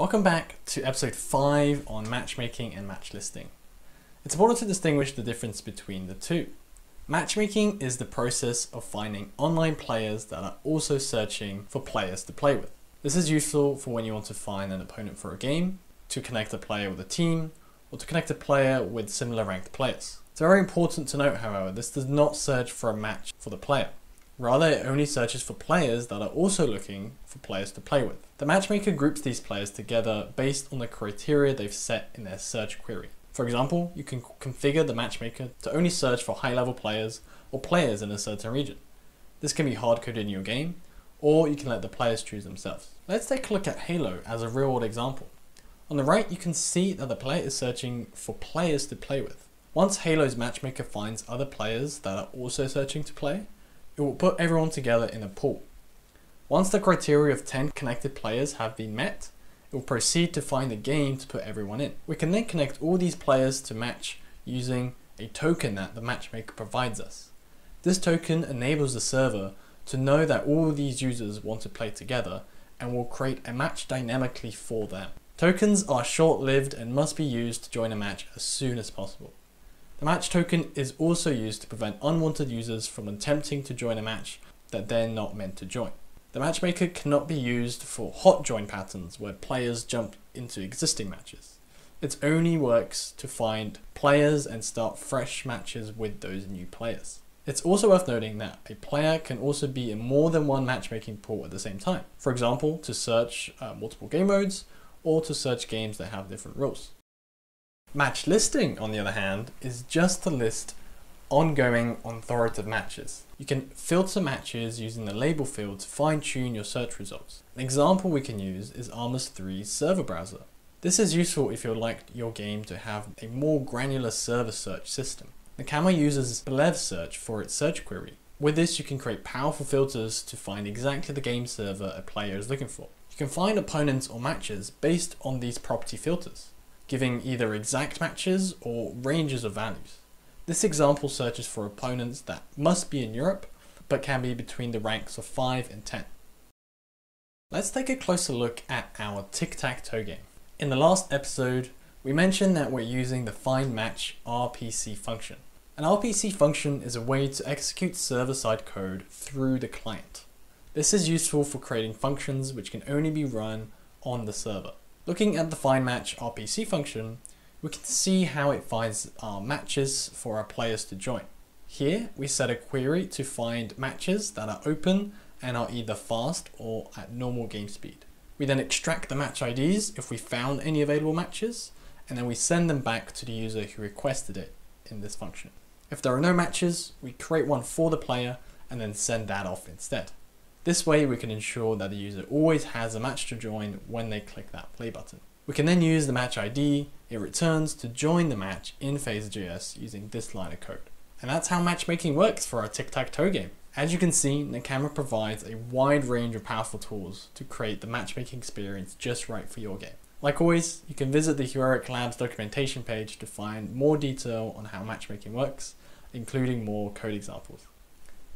Welcome back to episode 5 on matchmaking and match listing. It's important to distinguish the difference between the two. Matchmaking is the process of finding online players that are also searching for players to play with. This is useful for when you want to find an opponent for a game, to connect a player with a team, or to connect a player with similar ranked players. It's very important to note, however, this does not search for a match for the player. Rather, it only searches for players that are also looking for players to play with. The matchmaker groups these players together based on the criteria they've set in their search query. For example, you can configure the matchmaker to only search for high level players or players in a certain region. This can be hard coded in your game, or you can let the players choose themselves. Let's take a look at Halo as a real world example. On the right, you can see that the player is searching for players to play with. Once Halo's matchmaker finds other players that are also searching to play, it will put everyone together in a pool. Once the criteria of 10 connected players have been met, it will proceed to find a game to put everyone in. We can then connect all these players to match using a token that the matchmaker provides us. This token enables the server to know that all these users want to play together and will create a match dynamically for them. Tokens are short-lived and must be used to join a match as soon as possible. The match token is also used to prevent unwanted users from attempting to join a match that they're not meant to join. The matchmaker cannot be used for hot join patterns where players jump into existing matches. It only works to find players and start fresh matches with those new players. It's also worth noting that a player can also be in more than one matchmaking pool at the same time. For example, to search uh, multiple game modes or to search games that have different rules. Match listing, on the other hand, is just to list ongoing authoritative matches. You can filter matches using the label field to fine tune your search results. An example we can use is Arma 3's server browser. This is useful if you'd like your game to have a more granular server search system. The Nakama uses Bleve search for its search query. With this, you can create powerful filters to find exactly the game server a player is looking for. You can find opponents or matches based on these property filters giving either exact matches or ranges of values. This example searches for opponents that must be in Europe, but can be between the ranks of 5 and 10. Let's take a closer look at our tic-tac-toe game. In the last episode, we mentioned that we're using the find match RPC function. An RPC function is a way to execute server-side code through the client. This is useful for creating functions which can only be run on the server. Looking at the find match RPC function, we can see how it finds our matches for our players to join. Here, we set a query to find matches that are open and are either fast or at normal game speed. We then extract the match IDs if we found any available matches, and then we send them back to the user who requested it in this function. If there are no matches, we create one for the player and then send that off instead. This way we can ensure that the user always has a match to join when they click that play button. We can then use the match ID it returns to join the match in Phaser.js using this line of code. And that's how matchmaking works for our tic-tac-toe game. As you can see, Nakama provides a wide range of powerful tools to create the matchmaking experience just right for your game. Like always, you can visit the Heroic Labs documentation page to find more detail on how matchmaking works, including more code examples.